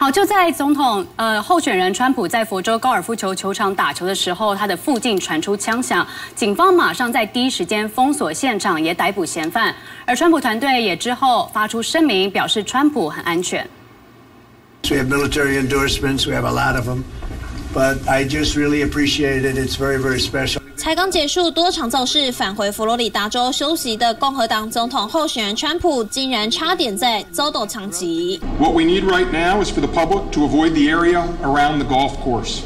好，就在总统呃候选人川普在佛州高尔夫球球场打球的时候，他的附近传出枪响，警方马上在第一时间封锁现场，也逮捕嫌犯。而川普团队也之后发出声明，表示川普很安全。We have military endorsements. We have a lot of them, but I just really appreciate it. It's very, very special. 才刚结束多场造势，返回佛罗里达州休息的共和党总统候选人川普，竟然差点在遭到枪击。What we need right now is for the public to avoid the area around the golf course.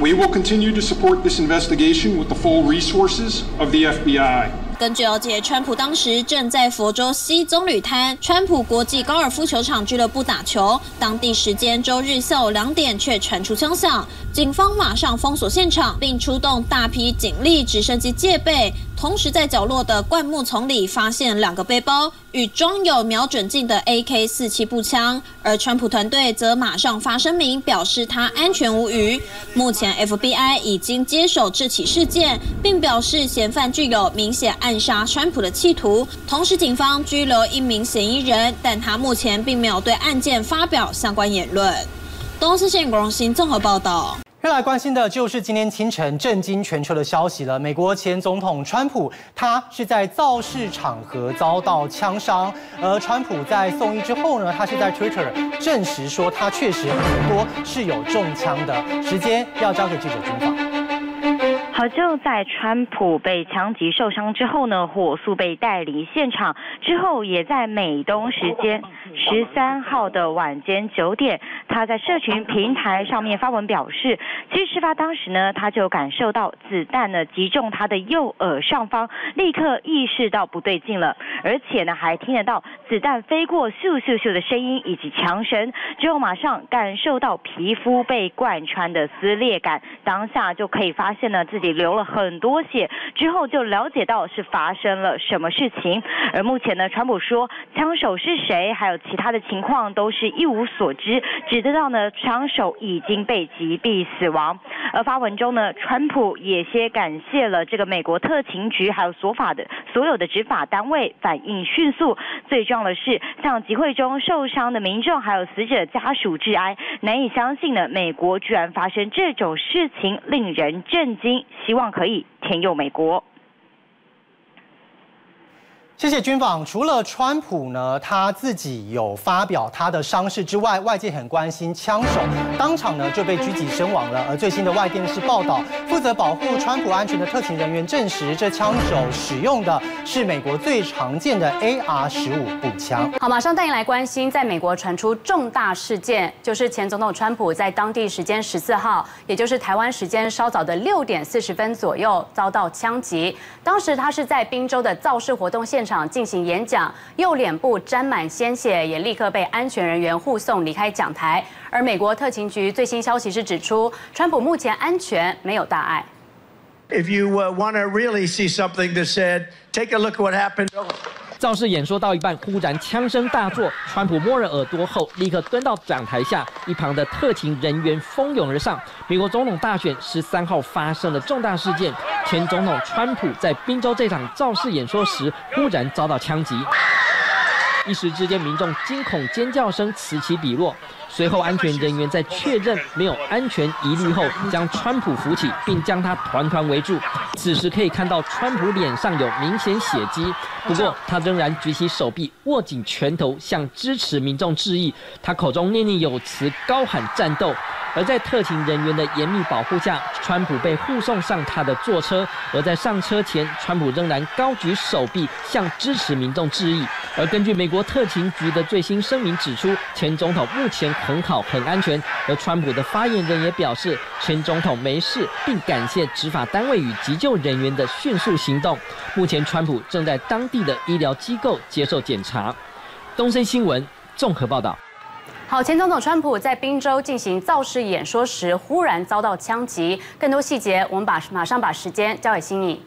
We will continue to support this investigation with the full resources of the FBI. 根据了解，川普当时正在佛州西棕榈滩川普国际高尔夫球场俱乐部打球。当地时间周日下午两点，却传出枪响，警方马上封锁现场，并出动大批警力、直升机戒备。同时，在角落的灌木丛里发现两个背包与装有瞄准镜的 AK-47 步枪，而川普团队则马上发声明表示他安全无虞。目前 FBI 已经接手这起事件，并表示嫌犯具有明显暗杀川普的企图。同时，警方拘留一名嫌疑人，但他目前并没有对案件发表相关言论。东四县国新综合报道。越来关心的就是今天清晨震惊全球的消息了。美国前总统川普，他是在造势场合遭到枪伤，而川普在送医之后呢，他是在 Twitter 证实说他确实很多是有中枪的。时间要交给记者军访。就在川普被枪击受伤之后呢，火速被带离现场。之后，也在美东时间十三号的晚间九点，他在社群平台上面发文表示，其实事发当时呢，他就感受到子弹呢击中他的右耳上方，立刻意识到不对劲了，而且呢还听得到子弹飞过咻咻咻的声音以及枪声。之后马上感受到皮肤被贯穿的撕裂感，当下就可以发现呢自己。流了很多血之后，就了解到是发生了什么事情。而目前呢，川普说枪手是谁，还有其他的情况都是一无所知，只知道呢枪手已经被击毙死亡。而发文中呢，川普也先感谢了这个美国特勤局还有所法的所有的执法单位反应迅速。最重要的是向集会中受伤的民众还有死者家属致哀。难以相信呢，美国居然发生这种事情，令人震惊。希望可以天佑美国。谢谢军访。除了川普呢，他自己有发表他的伤势之外，外界很关心枪手当场呢就被狙击身亡了。而最新的外电是报道，负责保护川普安全的特勤人员证实，这枪手使用的是美国最常见的 AR 十五步枪。好，马上带你来关心，在美国传出重大事件，就是前总统川普在当地时间十四号，也就是台湾时间稍早的六点四十分左右遭到枪击。当时他是在宾州的造势活动现场。场进行演讲，右脸部沾满鲜血，也立刻被安全人员护送离开讲台。而美国特勤局最新消息是指出，川普目前安全，没有大碍。If you want to really see something that said, take a look at what happened. 造势演说到一半，忽然枪声大作，川普摸了耳朵后，立刻蹲到讲台下，一旁的特勤人员蜂拥而上。美国总统大选十三号发生了重大事件，前总统川普在宾州这场造势演说时，忽然遭到枪击，一时之间，民众惊恐尖叫声此起彼落。随后，安全人员在确认没有安全疑虑后，将川普扶起，并将他团团围住。此时可以看到，川普脸上有明显血迹，不过他仍然举起手臂，握紧拳头，向支持民众致意。他口中念念有词，高喊“战斗”。而在特勤人员的严密保护下，川普被护送上他的座车。而在上车前，川普仍然高举手臂，向支持民众致意。而根据美国特勤局的最新声明指出，前总统目前很好、很安全。而川普的发言人也表示，前总统没事，并感谢执法单位与急救人员的迅速行动。目前，川普正在当地的医疗机构接受检查。东森新闻综合报道。好，前总统川普在宾州进行造势演说时，忽然遭到枪击。更多细节，我们把马上把时间交给新颖。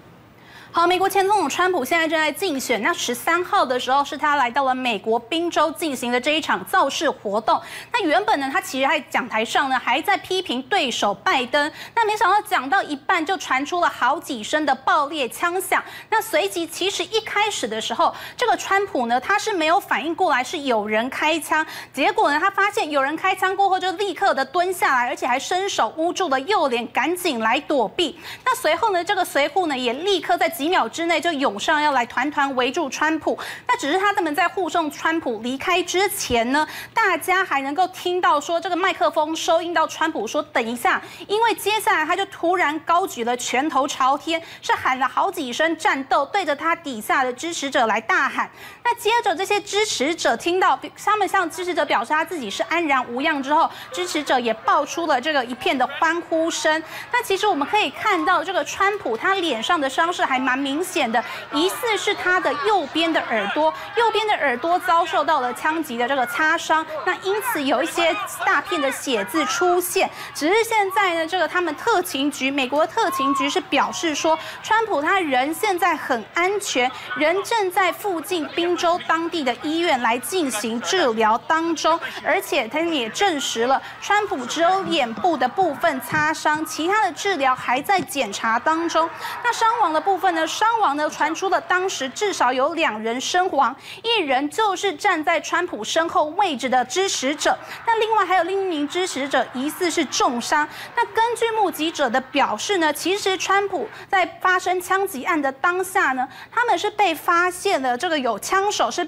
好，美国前总统川普现在正在竞选。那十三号的时候，是他来到了美国宾州进行的这一场造势活动。那原本呢，他其实在讲台上呢，还在批评对手拜登。那没想到讲到一半，就传出了好几声的爆裂枪响。那随即，其实一开始的时候，这个川普呢，他是没有反应过来是有人开枪。结果呢，他发现有人开枪过后，就立刻的蹲下来，而且还伸手捂住了右脸，赶紧来躲避。那随后呢，这个随护呢，也立刻在。几秒之内就涌上要来团团围住川普，那只是他们在护送川普离开之前呢，大家还能够听到说这个麦克风收音到川普说等一下，因为接下来他就突然高举了拳头朝天，是喊了好几声战斗，对着他底下的支持者来大喊。那接着这些支持者听到他们向支持者表示他自己是安然无恙之后，支持者也爆出了这个一片的欢呼声。那其实我们可以看到这个川普他脸上的伤势还蛮。明显的，疑似是他的右边的耳朵，右边的耳朵遭受到了枪击的这个擦伤，那因此有一些大片的血渍出现。只是现在呢，这个他们特勤局，美国特勤局是表示说，川普他人现在很安全，人正在附近宾州当地的医院来进行治疗当中，而且他也证实了，川普只有脸部的部分擦伤，其他的治疗还在检查当中。那伤亡的部分呢？伤亡呢，传出了当时至少有两人身亡，一人就是站在川普身后位置的支持者，那另外还有另一名支持者疑似是重伤。那根据目击者的表示呢，其实川普在发生枪击案的当下呢，他们是被发现了这个有枪手是。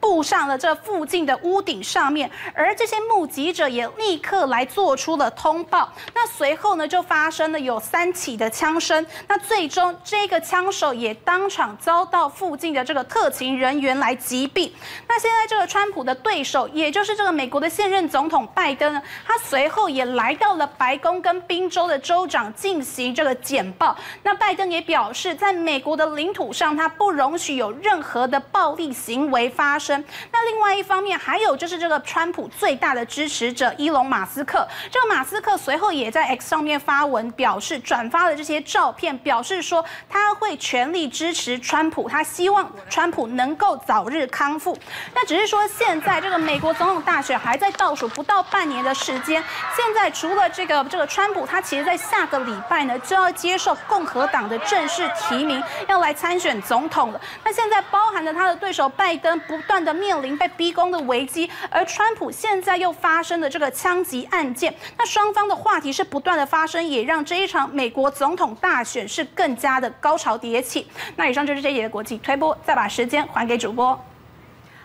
布上了这附近的屋顶上面，而这些目击者也立刻来做出了通报。那随后呢，就发生了有三起的枪声。那最终这个枪手也当场遭到附近的这个特勤人员来击毙。那现在这个川普的对手，也就是这个美国的现任总统拜登呢，他随后也来到了白宫，跟宾州的州长进行这个简报。那拜登也表示，在美国的领土上，他不容许有任何的暴力行为发生。那另外一方面，还有就是这个川普最大的支持者伊隆马斯克，这个马斯克随后也在 X 上面发文表示，转发了这些照片，表示说他会全力支持川普，他希望川普能够早日康复。那只是说现在这个美国总统大选还在倒数不到半年的时间，现在除了这个这个川普，他其实在下个礼拜呢就要接受共和党的正式提名，要来参选总统了。那现在包含了他的对手拜登不断。的面临被逼宫的危机，而川普现在又发生了这个枪击案件，那双方的话题是不断的发生，也让这一场美国总统大选是更加的高潮迭起。那以上就是这一节的国际推播，再把时间还给主播。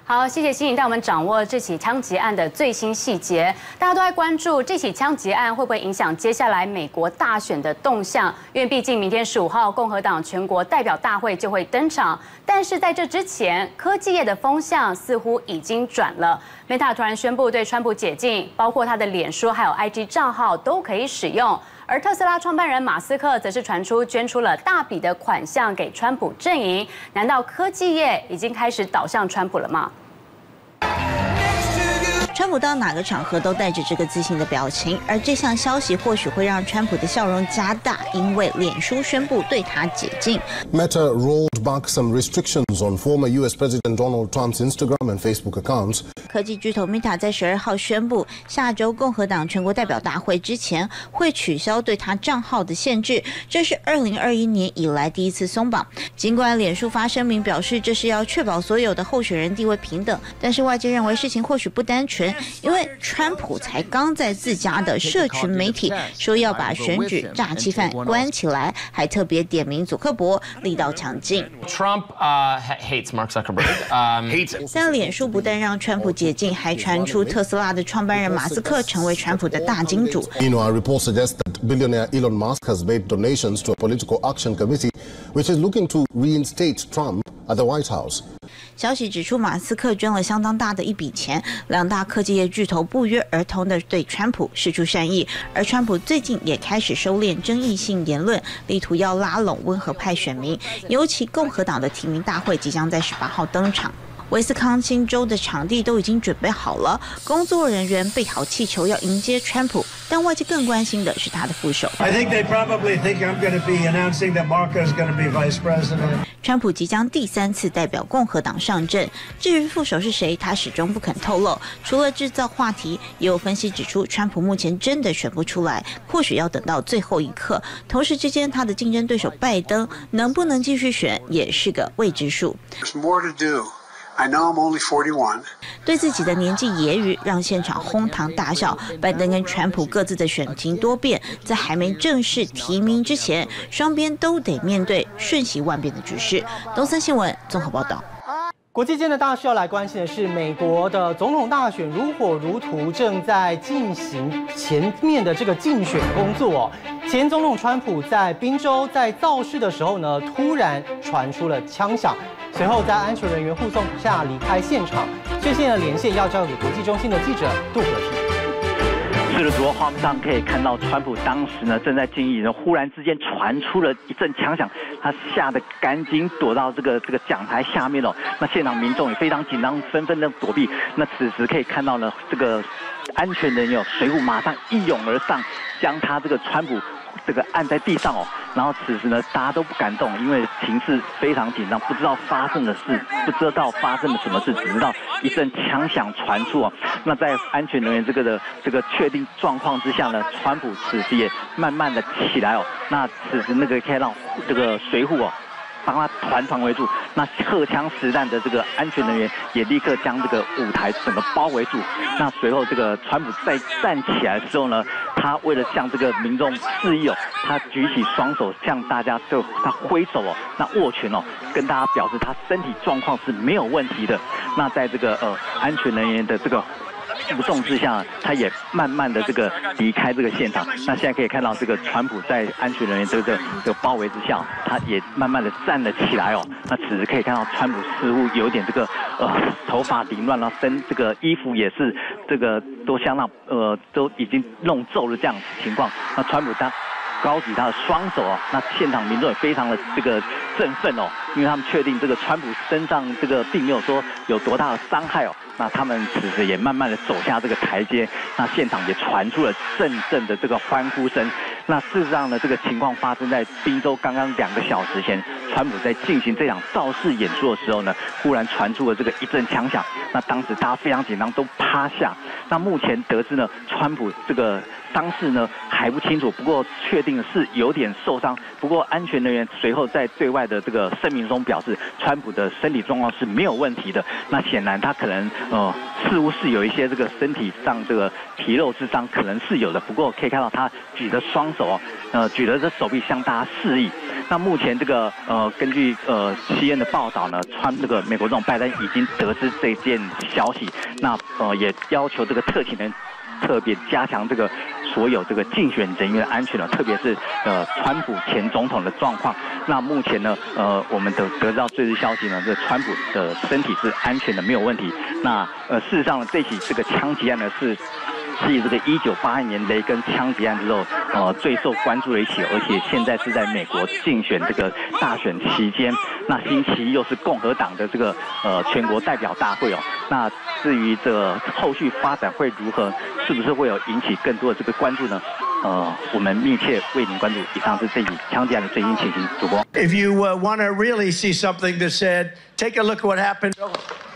好，谢谢新颖带我们掌握这起枪击案的最新细节。大家都在关注这起枪击案会不会影响接下来美国大选的动向？因为毕竟明天十五号共和党全国代表大会就会登场。但是在这之前，科技业的风向似乎已经转了。Meta 突然宣布对川普解禁，包括他的脸书还有 IG 账号都可以使用。而特斯拉创办人马斯克则是传出捐出了大笔的款项给川普阵营，难道科技业已经开始倒向川普了吗？川普到哪个场合都带着这个自信的表情，而这项消息或许会让川普的笑容加大，因为脸书宣布对他解禁。Meta rolled back some restrictions on former U.S. President Donald Trump's Instagram and Facebook accounts. 科技巨头 Meta 在十二号宣布，下周共和党全国代表大会之前会取消对他账号的限制，这是二零二一年以来第一次松绑。尽管脸书发声明表示这是要确保所有的候选人地位平等，但是外界认为事情或许不单纯。因为川普才刚在自家的社群媒体说要把选举诈欺犯关起来，还特别点名祖克伯，力道强劲。Trump hates Mark Zuckerberg. Hates. 但脸书不但让川普解禁，还传出特斯拉的创办人马斯克成为川普的大金主。You know, our report suggests that billionaire Elon Musk has made donations to a political action committee, which is looking to reinstate Trump at the White House. 消息指出，马斯克捐了相当大的一笔钱，两大科技业巨头不约而同地对川普示出善意，而川普最近也开始收敛争议性言论，力图要拉拢温和派选民。尤其共和党的提名大会即将在十八号登场，威斯康星州的场地都已经准备好了，工作人员备好气球要迎接川普。但外界更关心的是他的副手。I think they probably think I'm going to be announcing that Marco is going to be vice president. 川普即将第三次代表共和党上阵，至于副手是谁，他始终不肯透露。除了制造话题，也有分析指出，川普目前真的选不出来，或许要等到最后一刻。同时之间，他的竞争对手拜登能不能继续选，也是个未知数。There's more to do. I know I'm only 41. 对自己的年纪揶揄，让现场哄堂大笑。拜登跟川普各自的选情多变，在还没正式提名之前，双边都得面对瞬息万变的局势。东森新闻综合报道。国际间的大事要来关心的是，美国的总统大选如火如荼，正在进行前面的这个竞选工作。前总统川普在宾州在造势的时候呢，突然传出了枪响。随后，在安全人员护送下离开现场。最新的连线要交给国际中心的记者杜可提。是的，主要画面上可以看到，川普当时呢正在经营，忽然之间传出了一阵枪响，他吓得赶紧躲到这个这个讲台下面哦。那现场民众也非常紧张，纷纷的躲避。那此时可以看到呢，这个安全人员随后马上一拥而上，将他这个川普。这个按在地上哦，然后此时呢，大家都不敢动，因为情势非常紧张，不知道发生的事，不知道发生了什么事，只知道一阵枪响传出哦。那在安全人员这个的这个确定状况之下呢，川普此时也慢慢的起来哦。那此时那个可以让这个随扈哦。帮他团团围住，那荷枪实弹的这个安全人员也立刻将这个舞台整个包围住。那随后这个川普再站起来的时候呢，他为了向这个民众示意哦，他举起双手向大家就他挥手哦，那握拳哦，跟大家表示他身体状况是没有问题的。那在这个呃安全人员的这个。不动之下，他也慢慢的这个离开这个现场。那现在可以看到，这个川普在安全人员这个这个包围之下，他也慢慢的站了起来哦。那此时可以看到，川普似乎有点这个呃头发凌乱了，身这个衣服也是这个都相当呃都已经弄皱了这样情况。那川普他高举他的双手啊，那现场民众也非常的这个振奋哦，因为他们确定这个川普身上这个并没有说有多大的伤害哦。那他们此时也慢慢的走下这个台阶，那现场也传出了阵阵的这个欢呼声。那事实上呢，这个情况发生在宾州刚刚两个小时前，川普在进行这场造势演出的时候呢，忽然传出了这个一阵枪响。那当时大家非常紧张，都趴下。那目前得知呢，川普这个伤势呢还不清楚，不过确定是有点受伤。不过安全人员随后在对外的这个声明中表示，川普的身体状况是没有问题的。那显然他可能。呃，似乎是有一些这个身体上这个皮肉之伤，可能是有的。不过可以看到他举着双手，呃，举着这手臂向大家示意。那目前这个呃，根据呃 C N 的报道呢，川这个美国总统拜登已经得知这件消息，那呃也要求这个特勤人特别加强这个。所有这个竞选人员的安全呢，特别是呃川普前总统的状况。那目前呢，呃，我们得得到最新消息呢，这川普的身体是安全的，没有问题。那呃，事实上这起这个枪击案呢是。继这个一九八一年雷根枪击案之后，呃，最受关注的一起，而且现在是在美国竞选这个大选期间。那星期一又是共和党的这个呃全国代表大会哦。那至于这后续发展会如何，是不是会有引起更多的这个关注呢？呃，我们密切为您关注。以上是这起枪击案的最新情形。主播。If you want to really see something that said, take a look at what happened.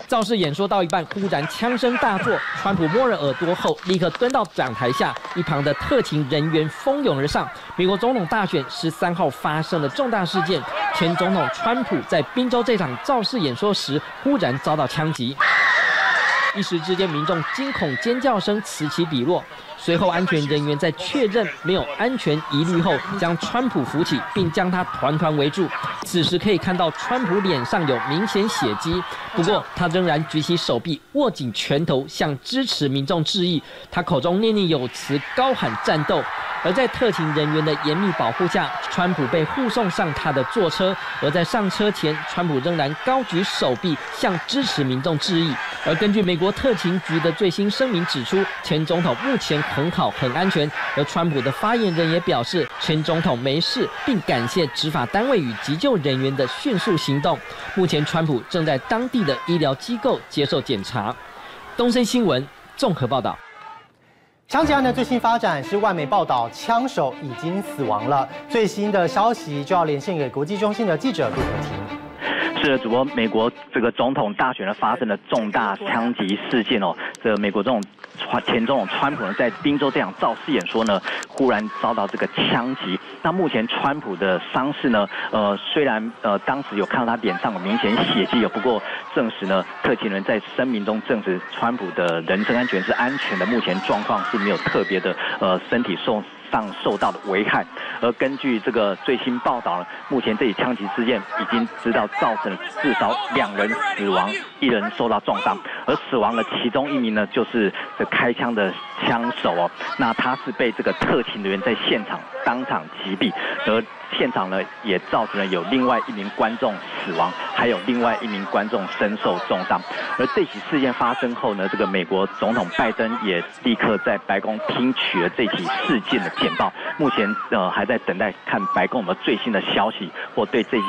造势演说到一半，忽然枪声大作，川普摸着耳朵后，立刻蹲到讲台下，一旁的特勤人员蜂拥而上。美国总统大选十三号发生了重大事件，前总统川普在宾州这场造势演说时，忽然遭到枪击，一时之间，民众惊恐尖叫声此起彼落。随后，安全人员在确认没有安全疑虑后，将川普扶起，并将他团团围住。此时可以看到，川普脸上有明显血迹，不过他仍然举起手臂，握紧拳头，向支持民众致意。他口中念念有词，高喊“战斗”。而在特勤人员的严密保护下，川普被护送上他的座车。而在上车前，川普仍然高举手臂，向支持民众致意。而根据美国特勤局的最新声明指出，前总统目前很好，很安全。而川普的发言人也表示，前总统没事，并感谢执法单位与急救人员的迅速行动。目前，川普正在当地的医疗机构接受检查。东森新闻综合报道。枪击案的最新发展是外媒报道，枪手已经死亡了。最新的消息就要连线给国际中心的记者陆可婷。是的，主播，美国这个总统大选呢发生了重大枪击事件哦。这美国这种川前总统川普呢，在宾州这场造势演说呢，忽然遭到这个枪击。那目前川普的伤势呢，呃，虽然呃当时有看到他脸上有明显血迹，有不过证实呢，特勤人在声明中证实川普的人身安全是安全的，目前状况是没有特别的呃身体受。上受到的危害，而根据这个最新报道呢，目前这起枪击事件已经知道造成至少两人死亡，一人受到重伤，而死亡的其中一名呢，就是这开枪的枪手哦，那他是被这个特勤人员在现场当场击毙，而。现场呢，也造成了有另外一名观众死亡，还有另外一名观众身受重伤。而这起事件发生后呢，这个美国总统拜登也立刻在白宫听取了这起事件的简报。目前呃还在等待看白宫有没有最新的消息或对这起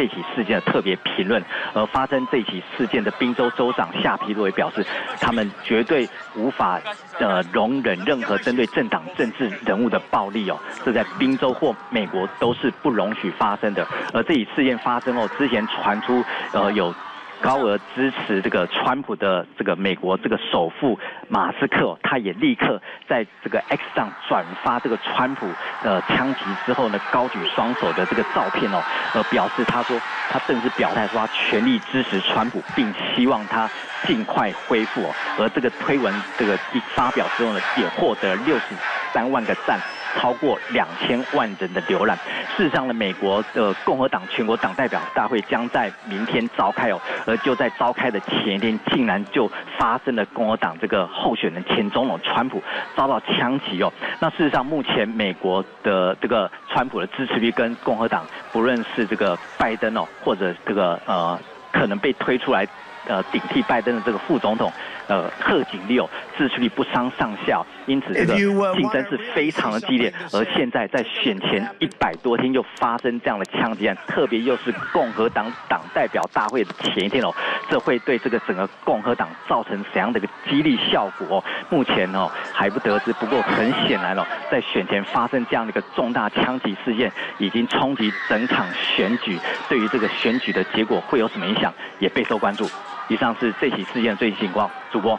这起事件的特别评论。而发生这起事件的宾州州长夏皮洛也表示，他们绝对无法呃容忍任何针对政党政治人物的暴力哦，这在宾州或美国都是不容许发生的。而这起事件发生后，之前传出呃有。高额支持这个川普的这个美国这个首富马斯克，他也立刻在这个 X 上转发这个川普呃枪击之后呢高举双手的这个照片哦，呃表示他说他正式表态说他全力支持川普，并希望他尽快恢复哦。而这个推文这个一发表之后呢，也获得六十三万个赞。超过两千万人的浏览。事实上呢，美国的共和党全国党代表大会将在明天召开哦，而就在召开的前一天，竟然就发生了共和党这个候选人前总统川普遭到枪击哦。那事实上，目前美国的这个川普的支持率跟共和党，不论是这个拜登哦，或者这个呃，可能被推出来。呃，顶替拜登的这个副总统，呃，贺锦丽哦，支持率不伤上下，因此这个竞争是非常的激烈。而现在在选前一百多天又发生这样的枪击案，特别又是共和党党代表大会的前一天哦，这会对这个整个共和党造成怎样的一个激励效果？目前哦还不得知。不过很显然哦，在选前发生这样的一个重大枪击事件，已经冲击整场选举，对于这个选举的结果会有什么影响，也备受关注。以上是这起事件最新情况，主播。